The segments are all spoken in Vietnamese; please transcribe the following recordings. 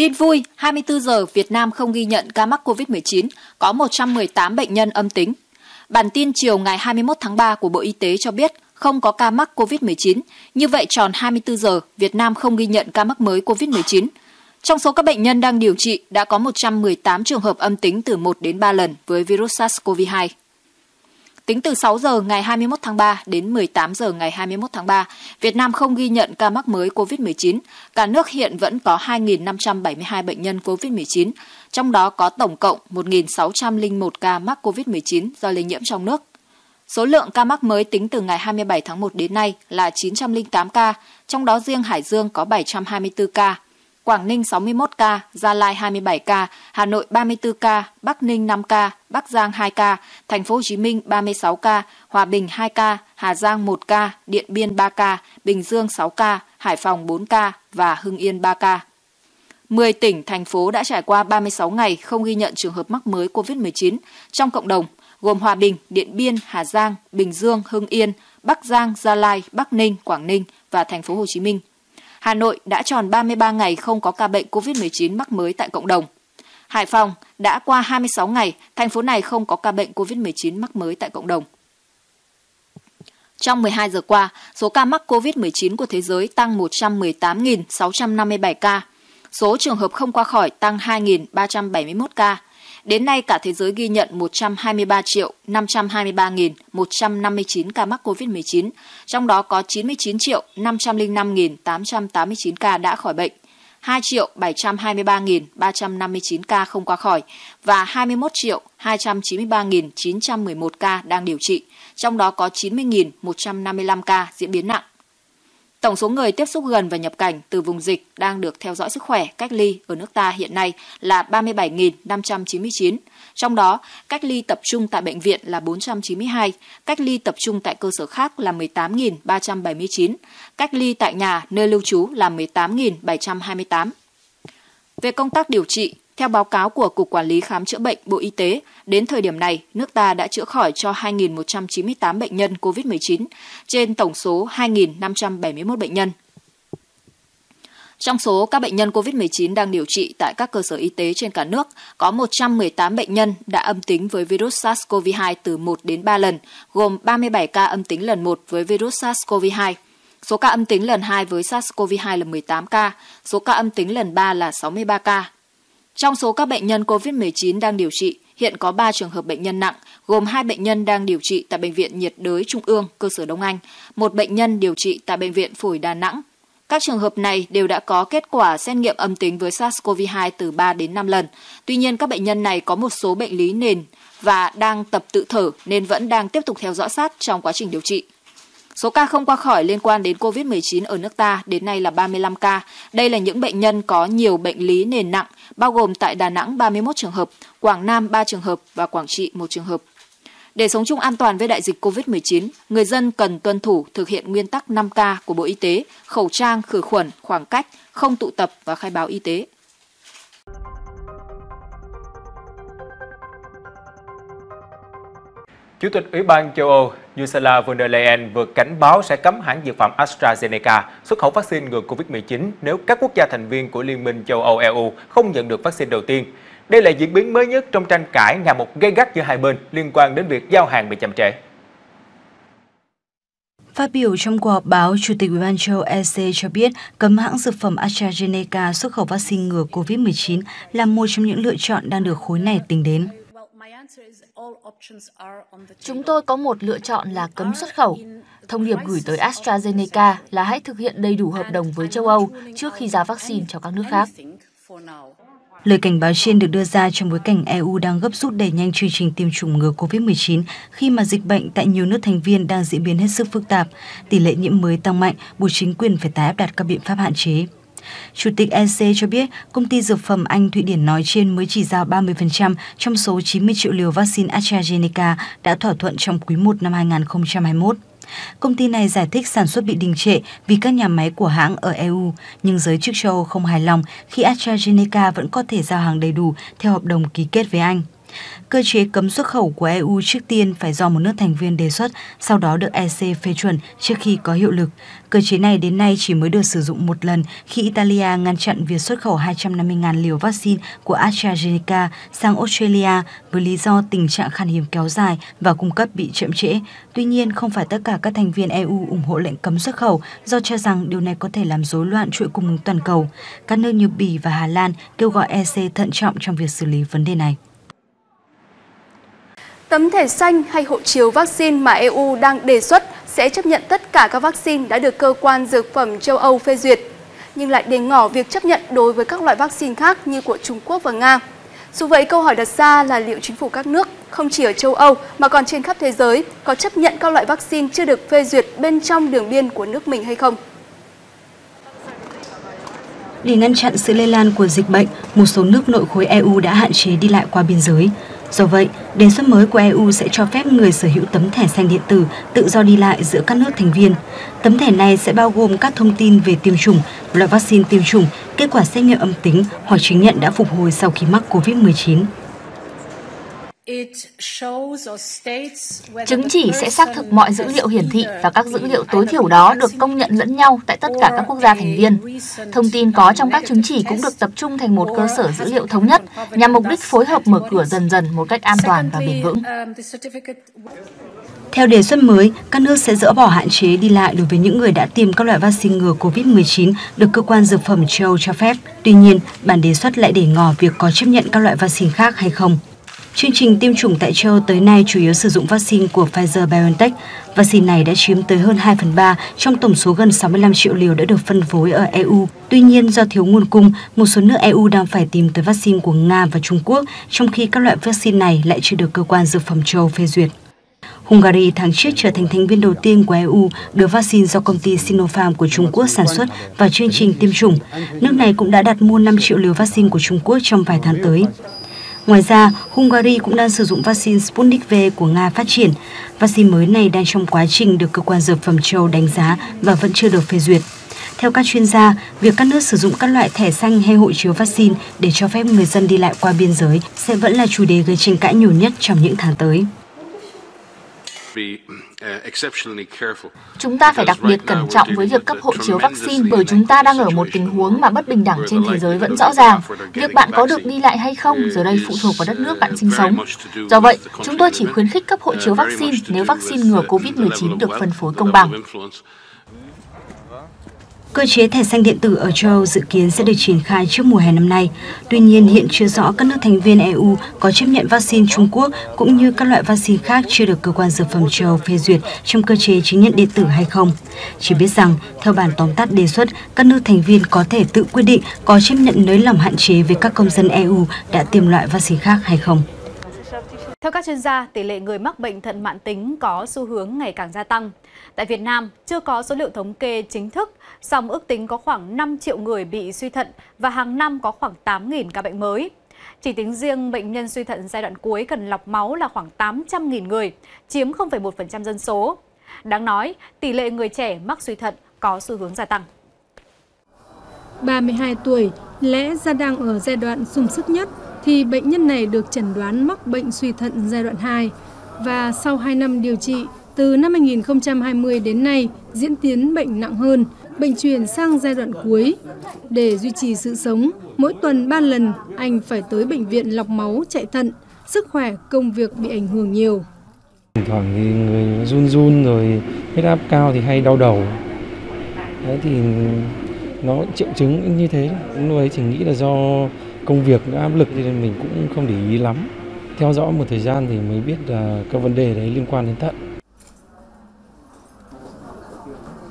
Tin vui, 24 giờ Việt Nam không ghi nhận ca mắc COVID-19, có 118 bệnh nhân âm tính. Bản tin chiều ngày 21 tháng 3 của Bộ Y tế cho biết không có ca mắc COVID-19. Như vậy tròn 24 giờ, Việt Nam không ghi nhận ca mắc mới COVID-19. Trong số các bệnh nhân đang điều trị, đã có 118 trường hợp âm tính từ 1 đến 3 lần với virus SARS-CoV-2. Tính từ 6 giờ ngày 21 tháng 3 đến 18 giờ ngày 21 tháng 3, Việt Nam không ghi nhận ca mắc mới COVID-19. Cả nước hiện vẫn có 2.572 bệnh nhân COVID-19, trong đó có tổng cộng 1.601 ca mắc COVID-19 do lây nhiễm trong nước. Số lượng ca mắc mới tính từ ngày 27 tháng 1 đến nay là 908 ca, trong đó riêng Hải Dương có 724 ca, Quảng Ninh 61 ca, Gia Lai 27 ca, Hà Nội 34 ca, Bắc Ninh 5 ca, Bắc Giang 2 ca, Thành phố Hồ Chí Minh 36 ca, Hòa Bình 2 ca, Hà Giang 1 ca, Điện Biên 3 ca, Bình Dương 6 ca, Hải Phòng 4 ca và Hưng Yên 3 ca. 10 tỉnh, thành phố đã trải qua 36 ngày không ghi nhận trường hợp mắc mới COVID-19 trong cộng đồng, gồm Hòa Bình, Điện Biên, Hà Giang, Bình Dương, Hưng Yên, Bắc Giang, Gia Lai, Bắc Ninh, Quảng Ninh và Thành phố Hồ Chí Minh. Hà Nội đã tròn 33 ngày không có ca bệnh COVID-19 mắc mới tại cộng đồng. Hải Phòng đã qua 26 ngày, thành phố này không có ca bệnh COVID-19 mắc mới tại cộng đồng. Trong 12 giờ qua, số ca mắc COVID-19 của thế giới tăng 118.657 ca. Số trường hợp không qua khỏi tăng 2.371 ca. Đến nay, cả thế giới ghi nhận 123 triệu 523.159 ca mắc COVID-19, trong đó có 99 triệu 505.889 ca đã khỏi bệnh, 2 triệu 723.359 ca không qua khỏi và 21 triệu 293.911 ca đang điều trị, trong đó có 90.155 ca diễn biến nặng. Tổng số người tiếp xúc gần và nhập cảnh từ vùng dịch đang được theo dõi sức khỏe cách ly ở nước ta hiện nay là 37.599, trong đó cách ly tập trung tại bệnh viện là 492, cách ly tập trung tại cơ sở khác là 18.379, cách ly tại nhà nơi lưu trú là 18.728. Về công tác điều trị, theo báo cáo của Cục Quản lý Khám chữa bệnh Bộ Y tế, đến thời điểm này, nước ta đã chữa khỏi cho 2.198 bệnh nhân COVID-19 trên tổng số 2.571 bệnh nhân. Trong số các bệnh nhân COVID-19 đang điều trị tại các cơ sở y tế trên cả nước, có 118 bệnh nhân đã âm tính với virus SARS-CoV-2 từ 1 đến 3 lần, gồm 37 ca âm tính lần 1 với virus SARS-CoV-2. Số ca âm tính lần 2 với SARS-CoV-2 là 18 ca, số ca âm tính lần 3 là 63 ca. Trong số các bệnh nhân COVID-19 đang điều trị, hiện có 3 trường hợp bệnh nhân nặng, gồm 2 bệnh nhân đang điều trị tại Bệnh viện nhiệt đới Trung ương, cơ sở Đông Anh, một bệnh nhân điều trị tại Bệnh viện Phổi Đà Nẵng. Các trường hợp này đều đã có kết quả xét nghiệm âm tính với SARS-CoV-2 từ 3 đến 5 lần. Tuy nhiên, các bệnh nhân này có một số bệnh lý nền và đang tập tự thở nên vẫn đang tiếp tục theo dõi sát trong quá trình điều trị. Số ca không qua khỏi liên quan đến COVID-19 ở nước ta đến nay là 35 ca. Đây là những bệnh nhân có nhiều bệnh lý nền nặng, bao gồm tại Đà Nẵng 31 trường hợp, Quảng Nam 3 trường hợp và Quảng Trị 1 trường hợp. Để sống chung an toàn với đại dịch COVID-19, người dân cần tuân thủ thực hiện nguyên tắc 5K của Bộ Y tế, khẩu trang, khử khuẩn, khoảng cách, không tụ tập và khai báo y tế. Chủ tịch Ủy ban châu Âu Ursula von der Leyen vừa cảnh báo sẽ cấm hãng dược phẩm AstraZeneca xuất khẩu vaccine ngừa Covid-19 nếu các quốc gia thành viên của Liên minh châu Âu EU không nhận được vaccine đầu tiên. Đây là diễn biến mới nhất trong tranh cãi ngày một gây gắt giữa hai bên liên quan đến việc giao hàng bị chậm trễ. Phát biểu trong cuộc họp báo, Chủ tịch Ủy ban châu EC cho biết cấm hãng dược phẩm AstraZeneca xuất khẩu vaccine ngừa COVID-19 là một trong những lựa chọn đang được khối này tính đến. Chúng tôi có một lựa chọn là cấm xuất khẩu. Thông điệp gửi tới AstraZeneca là hãy thực hiện đầy đủ hợp đồng với châu Âu trước khi giao vaccine cho các nước khác. Lời cảnh báo trên được đưa ra trong bối cảnh EU đang gấp rút đẩy nhanh chương trình tiêm chủng ngừa COVID-19 khi mà dịch bệnh tại nhiều nước thành viên đang diễn biến hết sức phức tạp, tỷ lệ nhiễm mới tăng mạnh, buộc chính quyền phải tái áp đặt các biện pháp hạn chế. Chủ tịch EC cho biết công ty dược phẩm Anh Thụy Điển nói trên mới chỉ giao 30% trong số 90 triệu liều vaccine AstraZeneca đã thỏa thuận trong quý 1 năm 2021. Công ty này giải thích sản xuất bị đình trệ vì các nhà máy của hãng ở EU, nhưng giới chức châu Âu không hài lòng khi AstraZeneca vẫn có thể giao hàng đầy đủ theo hợp đồng ký kết với Anh. Cơ chế cấm xuất khẩu của EU trước tiên phải do một nước thành viên đề xuất, sau đó được EC phê chuẩn trước khi có hiệu lực. Cơ chế này đến nay chỉ mới được sử dụng một lần khi Italia ngăn chặn việc xuất khẩu 250.000 liều vaccine của AstraZeneca sang Australia với lý do tình trạng khan hiếm kéo dài và cung cấp bị chậm trễ. Tuy nhiên, không phải tất cả các thành viên EU ủng hộ lệnh cấm xuất khẩu do cho rằng điều này có thể làm rối loạn chuỗi cung ứng toàn cầu. Các nước như Bỉ và Hà Lan kêu gọi EC thận trọng trong việc xử lý vấn đề này. Tấm thẻ xanh hay hộ chiếu vaccine mà EU đang đề xuất sẽ chấp nhận tất cả các vaccine đã được cơ quan dược phẩm châu Âu phê duyệt, nhưng lại để ngỏ việc chấp nhận đối với các loại vaccine khác như của Trung Quốc và Nga. Dù vậy, câu hỏi đặt ra là liệu chính phủ các nước, không chỉ ở châu Âu mà còn trên khắp thế giới, có chấp nhận các loại vaccine chưa được phê duyệt bên trong đường biên của nước mình hay không? Để ngăn chặn sự lây lan của dịch bệnh, một số nước nội khối EU đã hạn chế đi lại qua biên giới. Do vậy, đề xuất mới của EU sẽ cho phép người sở hữu tấm thẻ xanh điện tử tự do đi lại giữa các nước thành viên. Tấm thẻ này sẽ bao gồm các thông tin về tiêm chủng, loại vaccine tiêm chủng, kết quả xét nghiệm âm tính hoặc chứng nhận đã phục hồi sau khi mắc COVID-19. Chứng chỉ sẽ xác thực mọi dữ liệu hiển thị và các dữ liệu tối thiểu đó được công nhận lẫn nhau tại tất cả các quốc gia thành viên. Thông tin có trong các chứng chỉ cũng được tập trung thành một cơ sở dữ liệu thống nhất nhằm mục đích phối hợp mở cửa dần dần một cách an toàn và bền vững. Theo đề xuất mới, các nước sẽ dỡ bỏ hạn chế đi lại đối với những người đã tiêm các loại vaccine ngừa COVID-19 được cơ quan dược phẩm châu cho phép. Tuy nhiên, bản đề xuất lại để ngỏ việc có chấp nhận các loại vaccine khác hay không. Chương trình tiêm chủng tại châu tới nay chủ yếu sử dụng vaccine của Pfizer-BioNTech. Vaccine này đã chiếm tới hơn 2 phần 3 trong tổng số gần 65 triệu liều đã được phân phối ở EU. Tuy nhiên, do thiếu nguồn cung, một số nước EU đang phải tìm tới vaccine của Nga và Trung Quốc, trong khi các loại vaccine này lại chưa được cơ quan dược phẩm châu phê duyệt. Hungary tháng trước trở thành thành viên đầu tiên của EU được vaccine do công ty Sinopharm của Trung Quốc sản xuất vào chương trình tiêm chủng. Nước này cũng đã đặt mua 5 triệu liều vaccine của Trung Quốc trong vài tháng tới. Ngoài ra, Hungary cũng đang sử dụng vaccine Sputnik V của Nga phát triển. Vaccine mới này đang trong quá trình được cơ quan dược phẩm châu đánh giá và vẫn chưa được phê duyệt. Theo các chuyên gia, việc các nước sử dụng các loại thẻ xanh hay hộ chiếu vaccine để cho phép người dân đi lại qua biên giới sẽ vẫn là chủ đề gây tranh cãi nhiều nhất trong những tháng tới. Chúng ta phải đặc biệt cẩn trọng với việc cấp hộ chiếu vaccine bởi chúng ta đang ở một tình huống mà bất bình đẳng trên thế giới vẫn rõ ràng. Việc bạn có được đi lại hay không giờ đây phụ thuộc vào đất nước bạn sinh sống. Do vậy, chúng tôi chỉ khuyến khích cấp hộ chiếu vaccine nếu vaccine ngừa COVID-19 được phân phối công bằng. Cơ chế thẻ xanh điện tử ở châu Âu dự kiến sẽ được triển khai trước mùa hè năm nay. Tuy nhiên, hiện chưa rõ các nước thành viên EU có chấp nhận vaccine Trung Quốc cũng như các loại vaccine khác chưa được cơ quan dược phẩm châu Âu phê duyệt trong cơ chế chứng nhận điện tử hay không. Chỉ biết rằng, theo bản tóm tắt đề xuất, các nước thành viên có thể tự quyết định có chấp nhận nới lỏng hạn chế với các công dân EU đã tiêm loại vaccine khác hay không. Theo các chuyên gia, tỷ lệ người mắc bệnh thận mãn tính có xu hướng ngày càng gia tăng. Tại Việt Nam, chưa có số liệu thống kê chính thức, song ước tính có khoảng 5 triệu người bị suy thận và hàng năm có khoảng 8.000 ca bệnh mới. Chỉ tính riêng bệnh nhân suy thận giai đoạn cuối cần lọc máu là khoảng 800.000 người, chiếm 0,1% dân số. Đáng nói, tỷ lệ người trẻ mắc suy thận có xu hướng gia tăng. 32 tuổi, lẽ ra đang ở giai đoạn sung sức nhất thì bệnh nhân này được chẩn đoán mắc bệnh suy thận giai đoạn 2 và sau 2 năm điều trị, từ năm 2020 đến nay diễn tiến bệnh nặng hơn, bệnh chuyển sang giai đoạn cuối. Để duy trì sự sống, mỗi tuần 3 lần anh phải tới bệnh viện lọc máu chạy thận, sức khỏe công việc bị ảnh hưởng nhiều. Thỉnh thoảng thì người run run rồi huyết áp cao thì hay đau đầu. Đấy thì nó triệu chứng như thế. Lúc ấy chỉ nghĩ là do công việc áp lực nên mình cũng không để ý lắm. Theo dõi một thời gian thì mới biết là các vấn đề đấy liên quan đến thận.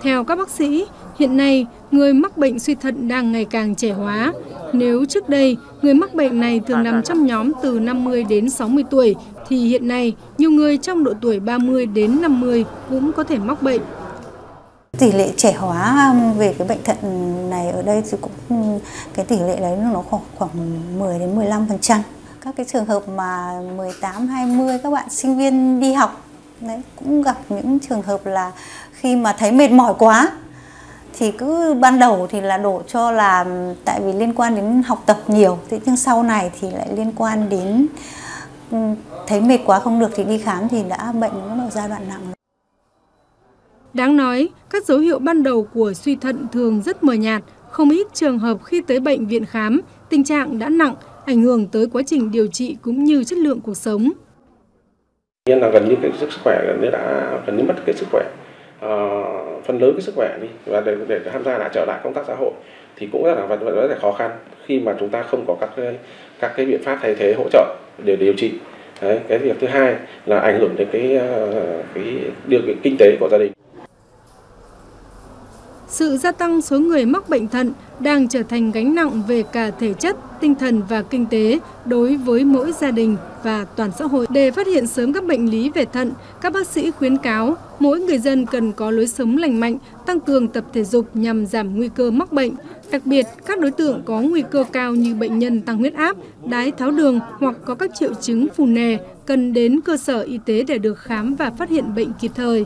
Theo các bác sĩ, hiện nay người mắc bệnh suy thận đang ngày càng trẻ hóa. Nếu trước đây người mắc bệnh này thường nằm trong nhóm từ 50 đến 60 tuổi, thì hiện nay nhiều người trong độ tuổi 30 đến 50 cũng có thể mắc bệnh. Tỷ lệ trẻ hóa um, về cái bệnh thận này ở đây thì cũng um, cái tỷ lệ đấy nó khoảng khoảng 10 đến 15 phần trăm. Các cái trường hợp mà 18, 20 các bạn sinh viên đi học đấy cũng gặp những trường hợp là khi mà thấy mệt mỏi quá thì cứ ban đầu thì là đổ cho là um, tại vì liên quan đến học tập nhiều thế nhưng sau này thì lại liên quan đến thấy mệt quá không được thì đi khám thì đã bệnh nó ở giai đoạn nặng. Đáng nói, các dấu hiệu ban đầu của suy thận thường rất mờ nhạt, không ít trường hợp khi tới bệnh viện khám, tình trạng đã nặng, ảnh hưởng tới quá trình điều trị cũng như chất lượng cuộc sống. Nhân là gần như cái sức khỏe gần như đã gần như mất cái sức khỏe, à, phần lớn cái sức khỏe đi và để, để tham gia lại trở lại công tác xã hội thì cũng rất là vẫn rất là khó khăn khi mà chúng ta không có các cái, các cái biện pháp thay thế hỗ trợ để điều trị. Đấy, cái việc thứ hai là ảnh hưởng đến cái ờ, cái điều kiện kinh tế của gia đình. Sự gia tăng số người mắc bệnh thận đang trở thành gánh nặng về cả thể chất, tinh thần và kinh tế đối với mỗi gia đình và toàn xã hội. Để phát hiện sớm các bệnh lý về thận, các bác sĩ khuyến cáo mỗi người dân cần có lối sống lành mạnh, tăng cường tập thể dục nhằm giảm nguy cơ mắc bệnh. Đặc biệt, các đối tượng có nguy cơ cao như bệnh nhân tăng huyết áp, đái tháo đường hoặc có các triệu chứng phù nề cần đến cơ sở y tế để được khám và phát hiện bệnh kịp thời.